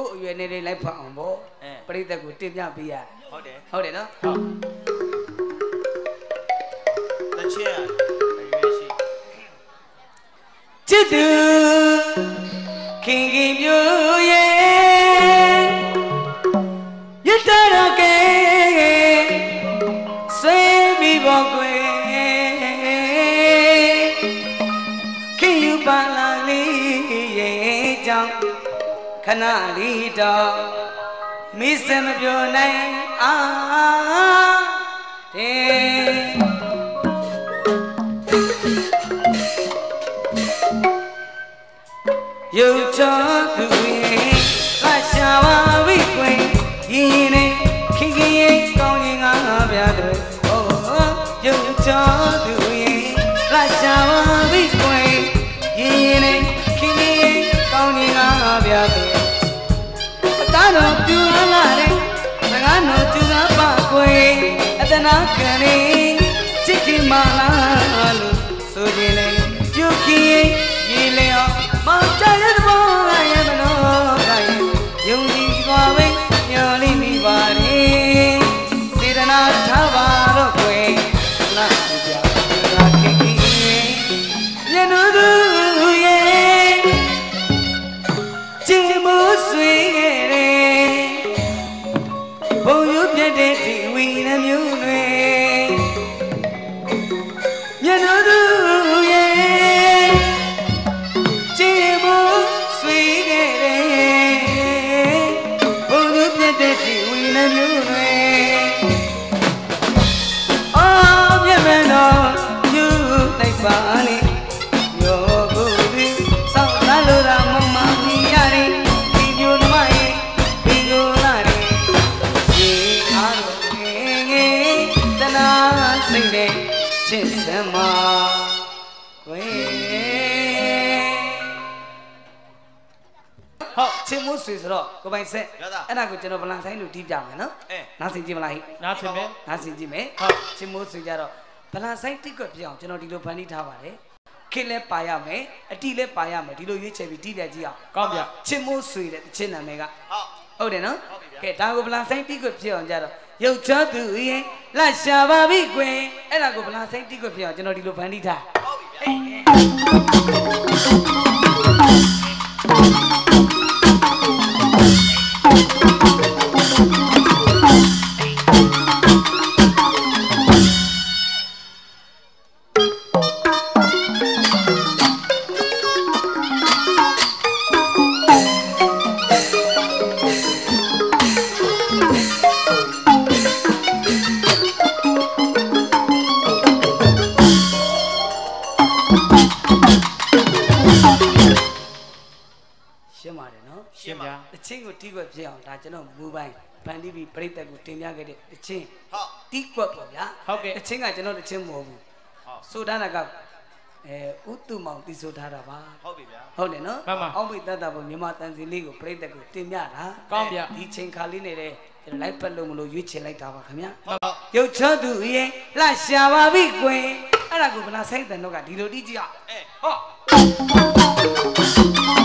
ကို့အရွယ်နဲ့လေးလိုက်ဖတ်အောင်ပေါ့အဲပရိသတ်ကိုတင်ပြပေးရဟုတ်တယ်ဟုတ်တယ်နော်ဟုတ်တချင်အရွေးရှိချစ်သူခင်ခင်မျိုး ဏလေးတော့မိစမပြောနိုင်အားတဲ့ရုပ်ချသူရဲ့ အသားတော်ပြူလာတဲ့စကားတော်ကျူသာပါကွယ်အတနာခံနေချစ်ခင်မလားလို့ဆိုခြင်းလေပြုခင်ရဲ့ရေလေအောင်မောင်ချရဲ့ဘောရဲ့မနောကရဲ့ယုံကြည်စွာပဲညှော်လေးမိပါတယ်စေတနာထားပါတော့ကွယ်လာကြလာခင်ခင်ညနိုးသူ မှုဆွေဆိုတော့ကိုပိုင်ဆက်ရတာအဲ့ဒါကိုကျွန်တော်ဗလန်ဆိုင်လို့တီးပြမယ်နော်အဲနားဆင်ကြည့်မလားဟိနားထင်မယ်နားဆင်ကြည့်မယ်ဟုတ်ချစ်မှုဆွေကြတော့ဗလန်ဆိုင်တိကွက်ပြအောင်ကျွန်တော်ဒီလိုဖန်တီးထားပါတယ်ခေလဲပါရမယ်အတီလဲပါရမယ်ဒီလိုရွေးချယ်ပြီးတီးပြကြည့်အောင်ကောင်းပြချစ်မှုဆွေတဲ့ချစ်နာမည်ကဟုတ်ဟုတ်တယ်နော်ဟုတ်ပြီဗျာကဲဒါကိုဗလာဆိုင်တိကွဖြစ်အောင်ကြတော့ရုပ်ချသူရင်လှရှာပါပြီကွင်အဲ့ဒါကိုဗလာဆိုင်တိကွဖြစ်အောင်ကျွန်တော်ဒီလိုဖန်တီးထားဟုတ်ပြီဗျာ ကျွန်တော်မူပိုင်းဖန်တီးပြီးပြိတ္တကိုတင်ပြခဲ့တဲ့တချင်းဟုတ်တိကွပေါ့ဗျာဟုတ်ကဲ့တချင်းကကျွန်တော်တချင်းမဟုတ်ဘူးဟုတ်ဆိုထားတာကအဲဥတုမောင်တိဆိုထားတာပါဟုတ်ပြီဗျာဟုတ်တယ်နော်မှန်ပါအောက်ပိတ်တတ်တာပေါ့မြန်မာတန်စီလေးကိုပြိတ္တကိုတင်ပြတာကောင်းပြဒီချိန်ခါလေးနဲ့လေကျွန်တော်လိုက်ပတ်လို့မလို့ရွေးချယ်လိုက်တာပါခင်ဗျာဟုတ်ဟုတ်ရုပ်ချသူရင်လှရှာပါပြီကွင်အဲ့ဒါကိုဗလာဆိုင်တန်တော့ကဒီလိုတိကြည့်အောင်အဲဟောဟော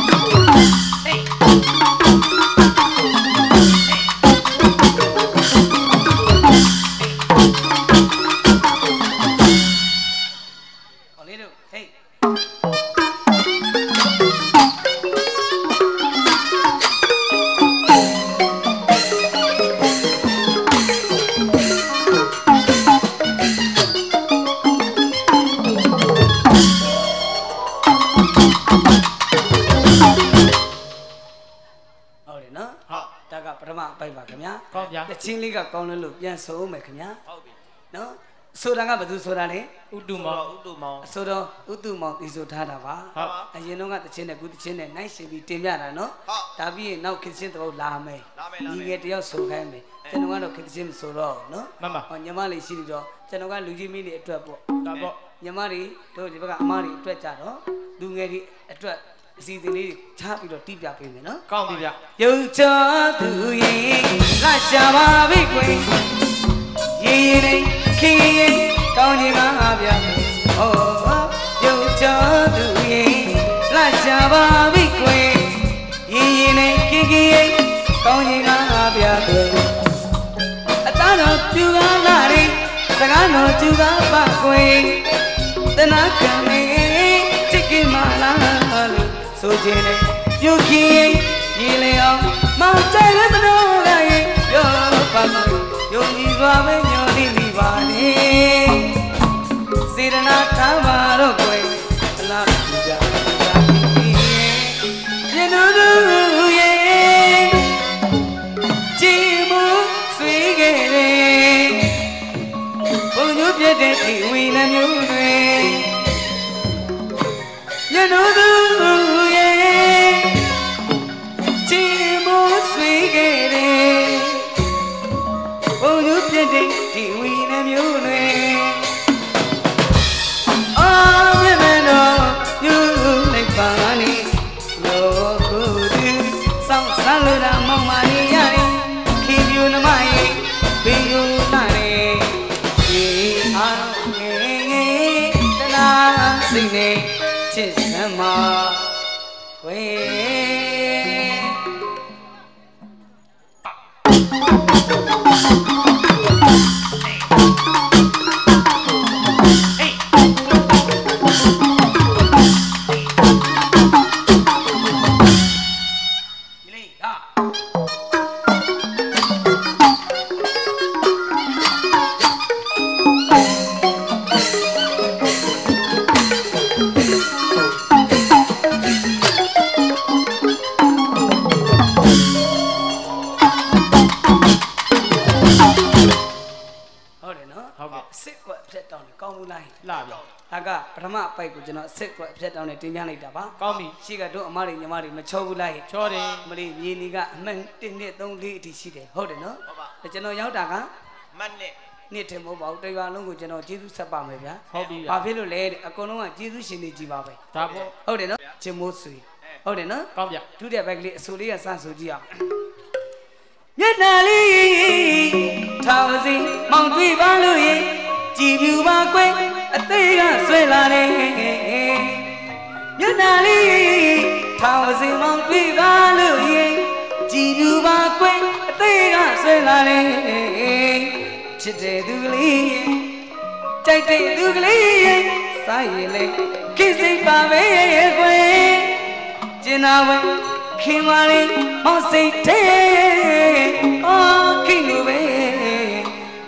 ချင်းလေးကကောင်းလို့လို့ပြန်ဆိုဦးမယ်ခင်ဗျာဟုတ်ပြီနော်ဆိုတာကဘယ်သူဆိုတာလဲဥတုမောင်ဥတုမောင်အဆိုတော်ဥတုမောင်တီဆိုထားတာပါဟုတ်အရင်တော့ကတချင်းနဲ့ခုတချင်းနဲ့နိုင်ရှင်ပြီးတင်ပြတာနော်ဟုတ်ဒါပြီးရင်နောက်ခေတ်ချင်းတော့လာမယ်လာမယ်လာမယ်ဒီငယ်တယောက်ဆိုခိုင်းမယ်ကျွန်တော်ကတော့ခေတ်ချင်းမဆိုတော့ဘူးနော်မှန်ပါဟောညီမလေးရှိနေတော့ကျွန်တော်ကလူကြီးမင်းတွေအတွက်ပေါ့ဒါပေါ့ညီမတွေတို့ဒီဘက်ကအမတွေအတွက်ကြတော့လူငယ်တွေအတွက် အစီအစဉ်လေးတွေချပြီးတော့တီးပြပေးမယ်နော်ကောင်းပြီဗျရုပ်ချသူရင်လှရှာပါပြီကွယ်ရေရေနဲ့ခင်ရင်ကောင်းချင်ပါဗျာဟောရုပ်ချသူရင်လှရှာပါပြီကွယ်ရေရေနဲ့ခင်ခင်ရင်ကောင်းရင်ကပြသွေအသားတော်ပြူကားလာရင်စကားတော်ကျူကားပါကွယ်တနာခံနေချစ်ကင်မလာလို့ ဆိုခြင်းနဲ့ပြုခင်ရေလေအောင်မောင်ใจလည်းမလို့လာရင်ရောပါမယုံကြည်စွာပဲမျှော်လင့်မိပါနဲ့စေရနာထားပါတော့ကွယ်အလားတူကြပါပြင်းတို့တို့ရဲ့ကြည်မှုဆွေးခဲ့တယ်ဘုံညိုးပြတဲ့အိမ်ဝင်နှမျိုးတွေပြင်းတို့တို့ ဆန်းလို့တာမောင်မလေးရရင်ခေပြူနမရဲ့ဘင်ကိုလာနေဒီအားငယ်ငယ်တနာစိတ်နဲ့ ပထမအပိုက်ကိုကျွန်တော်စစ်ကွက်အဖြတ်တောင်းနေတင်ပြလိုက်တာပါကောင်းပြီရှိကတော့အမတွေညီမတွေမချောဘူးလားချောတယ်မလေးမြေနေကအမှန်1နှစ်3 4အထိရှိတယ်ဟုတ်တယ်နော်ဟုတ်ပါအဲကျွန်တော်ရောက်တာကမတ်နဲ့နှစ်ထင်မဟုတ်ပါဘူးတရွာလုံးကိုကျွန်တော်ကျေးဇူးဆက်ပါမယ်ဗျာဟုတ်ပြီဘာဖြစ်လို့လဲတဲ့အကုန်လုံးကကျေးဇူးရှင်တွေကြီးပါပဲဒါပေါ့ဟုတ်တယ်နော်ချင်မိုးဆွေဟုတ်တယ်နော်ကောင်းဗျဒုတိယဘက်ကလေးအဆူလေးကစဆိုကြည့်အောင်မျက်နှာလေးထားပါစေမောင်တွေ့ပါလို့ရင်ကြည်ပြူပါကွယ် အသေးကဆွဲလာတယ်မျက်နှာလေးထားပါစေမောင်တွေ့ပါလို့ရင်ကြည်ပြူပါကွယ်အသေးကဆွဲလာတယ်ချစ်တဲ့သူကလေးရဲ့ကြိုက်တဲ့သူကလေးရဲ့စားရင်လေခိစိတ်ပါပဲကွယ်ကျင်နာဝဲခင်မာလေးမောင်စိတ်တဲ့အော်ခင်ကိုပဲ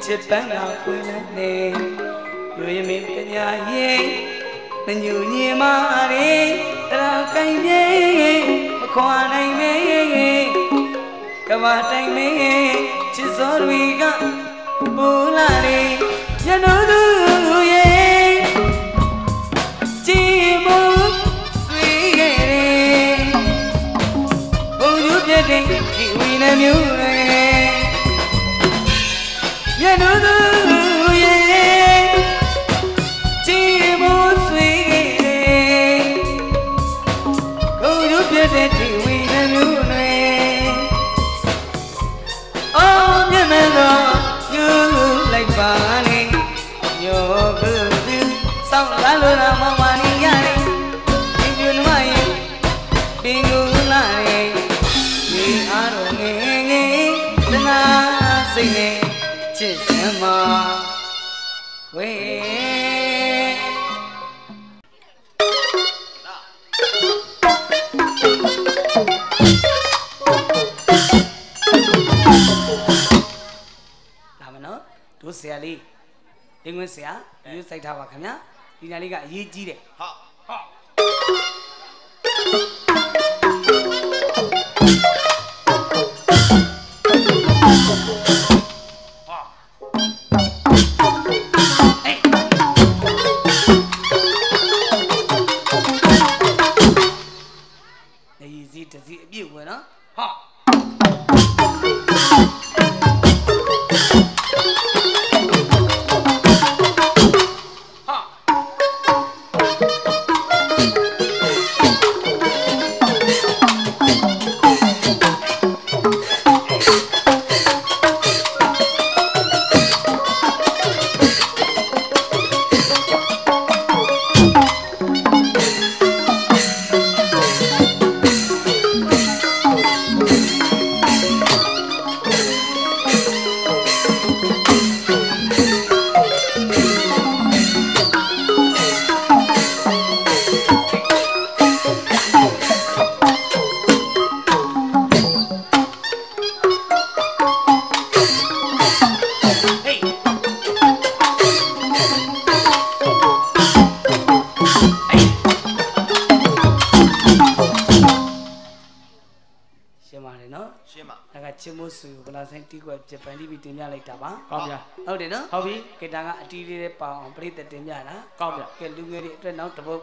ချစ်ပန်းကပွင့်နေ ရွရမင်းကညာရဲ့မညူညင်မာရီတရာကိုင်ပြေမခွာနိုင်မေကဘာတိုင်မေချစ်စောတွေကပူလာရီညနိုးသူရဲ့ကြည်မို့ဆွေးခဲ့တယ်ဘုံကျူးပြတဲ့ဒီဝီနှမျိုးတွေမျ တို့ဆရာလေးဒင်းဝင်းဆရာယူစိုက်ထားပါခင်ဗျာဒီညာလေးကအရေးကြီးတယ်ဟုတ်နေ င်းပါဒါကချင်းမို့ဆူဘလာဆိုင်တီးကွက်ဂျပန်တီးပြီးတင်ပြလိုက်တာပါကောင်းဗျာဟုတ်တယ်နော်ဟုတ်ပြီကဲဒါကအတီးလေးလေးပေါအောင်ပြိတ္တတင်ပြတာကောင်းဗျာကဲလူငယ်တွေအတွက်နောက်တစ်ပုတ်